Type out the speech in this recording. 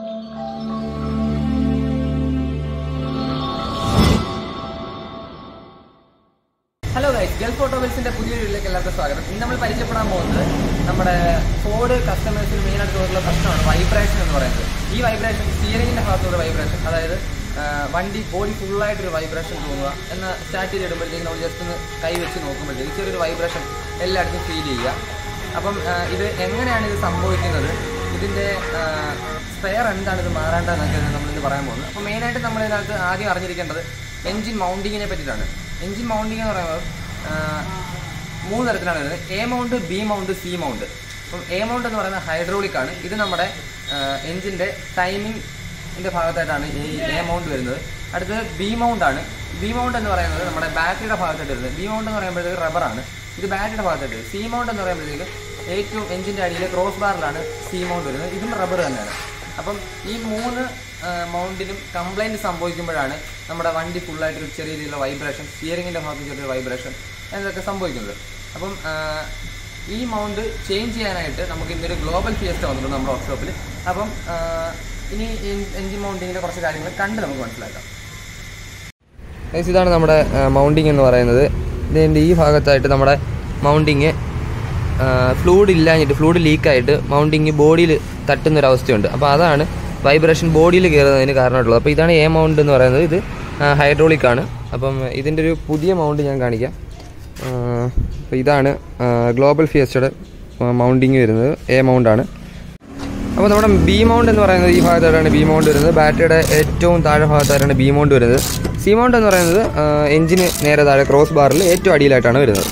Hello guys Gulf ഓട്ടോമൊബൈൽസിന്റെ പുതിയ വീഡിയോയിലേക്ക് എല്ലാവർക്കും സ്വാഗതം. ഇന്ന് നമ്മൾ പരിചയപ്പെടാൻ പോകുന്നത് നമ്മുടെ ഫോർഡ് കസ്റ്റമേഴ്സിന് മെയിൻ ആയിട്ട് തോന്നുന്ന പ്രശ്നമാണ് വൈബ്രേഷൻ എന്ന് പറയുന്നത്. ഈ വൈബ്രേഷൻ സ്റ്റിയറിംഗിന്റെ ഭാഗത്തുള്ള വൈബ്രേഷൻ അതായത് വണ്ടി ബോഡി ഫുള്ളായിട്ടൊരു വൈബ്രേഷൻ തോന്നുക എന്ന് സ്റ്റാർട്ട് ചെയ്തിടുമ്പോഴത്തേക്ക് നമ്മൾ ജസ്റ്റ് ഒന്ന് കൈ വെച്ച് നോക്കുമ്പോഴത്തേക്ക് ചെറിയൊരു വൈബ്രേഷൻ എല്ലായിടത്തും ഫീൽ ചെയ്യുക. അപ്പം ഇത് എങ്ങനെയാണ് ഇത് സംഭവിക്കുന്നത്? ഇതിന്റെ സ്പെയർ എന്താണ് ഇത് മാറേണ്ടതെന്നൊക്കെ നമ്മളിന്ന് പറയാൻ പോകുന്നത് അപ്പോൾ മെയിനായിട്ട് നമ്മൾ ഇതിനകത്ത് ആദ്യം അറിഞ്ഞിരിക്കേണ്ടത് എൻജിൻ മൗണ്ടിങ്ങിനെ പറ്റിയിട്ടാണ്. എൻജിൻ മൗണ്ടിങ് എന്ന് പറയുന്നത് മൂന്ന് തരത്തിലാണ് വരുന്നത്. A mount B mount C mount അപ്പം എ മൗണ്ട് എന്ന് പറയുന്നത് ഹൈഡ്രോളിക് ആണ്. ഇത് നമ്മുടെ എൻജിന്റെ ടൈമിങ്ങിന്റെ ഭാഗത്തായിട്ടാണ് ഈ എ മൗണ്ട് വരുന്നത്. അടുത്തത് ബി മൗണ്ട് ആണ്. ബി മൗണ്ട് എന്ന് പറയുന്നത് നമ്മുടെ ബാറ്ററിയുടെ ഭാഗത്തായിട്ട് വരുന്നത്. ബി മൗണ്ട് എന്ന് പറയുമ്പോഴത്തേക്ക് റബ്ബറാണ് ഇത് ബാറ്ററിയുടെ ഭാഗത്തായിട്ട് സി മൗണ്ട് എന്ന് പറയുമ്പോഴത്തേക്ക് ഏറ്റവും എഞ്ചിന്റെ അടിയിലെ ക്രോസ് ബാറിലാണ് സി മൗണ്ട് വരുന്നത്. ഇതും റബ്ബർ തന്നെയാണ്. അപ്പം ഈ മൂന്ന് മൗണ്ടിനും കംപ്ലൈന്റ് സംഭവിക്കുമ്പോഴാണ് നമ്മുടെ വണ്ടി ഫുള്ളായിട്ട് ഒരു ചെറിയ രീതിയിലുള്ള വൈബ്രേഷൻ സ്റ്റിയറിങ്ങിന്റെ ഭാഗത്ത് ചെറിയൊരു വൈബ്രേഷൻ എന്നതൊക്കെ സംഭവിക്കുന്നത്. അപ്പം ഈ മൗണ്ട് ചേഞ്ച് ചെയ്യാനായിട്ട് നമുക്ക് ഇന്നൊരു ഗ്ലോബൽ ഫിയസ്റ്റ വന്നിട്ടുണ്ട് നമ്മുടെ വർക്ക്ഷോപ്പിൽ അപ്പം ഇനി എഞ്ചിൻ മൗണ്ടിങ്ങിന്റെ കുറച്ച് കാര്യങ്ങൾ കണ്ട് നമുക്ക് മനസ്സിലാക്കാം. ഇതാണ് നമ്മുടെ മൗണ്ടിങ് എന്ന് പറയുന്നത്. ഇതിന്റെ ഈ ഭാഗത്തായിട്ട് നമ്മുടെ മൗണ്ടിങ് ഫ്ലൂഡ് ഇല്ലാഞ്ഞിട്ട് ഫ്ലൂഡ് ലീക്കായിട്ട് മൗണ്ടിങ് ബോഡിയിൽ തട്ടുന്നൊരവസ്ഥയുണ്ട്. അപ്പോൾ അതാണ് വൈബ്രേഷൻ ബോഡിയിൽ കയറുന്നതിന് കാരണമായിട്ടുള്ളത്. അപ്പോൾ ഇതാണ് എ മൗണ്ട് എന്ന് പറയുന്നത്. ഇത് ഹൈഡ്രോളിക് ആണ്. അപ്പം ഇതിന്റെ ഒരു പുതിയ മൗണ്ട് ഞാൻ കാണിക്കാം. അപ്പോൾ ഇതാണ് ഗ്ലോബൽ ഫിയസ്റ്റയുടെ മൗണ്ടിങ് വരുന്നത്. എ മൗണ്ടാണ് അപ്പോൾ നമ്മുടെ ബി മൗണ്ട് എന്ന് പറയുന്നത് ഈ ഭാഗത്തായിട്ടാണ് ബി മൗണ്ട് വരുന്നത്. ബാറ്ററിയുടെ ഏറ്റവും താഴെ ഭാഗത്തായിട്ടാണ് ബി മൗണ്ട് വരുന്നത്. സി മൗണ്ട് എന്ന് പറയുന്നത് എഞ്ചിന് നേരെ താഴെ ക്രോസ് ബാറിൽ ഏറ്റവും അടിയിലായിട്ടാണ് വരുന്നത്.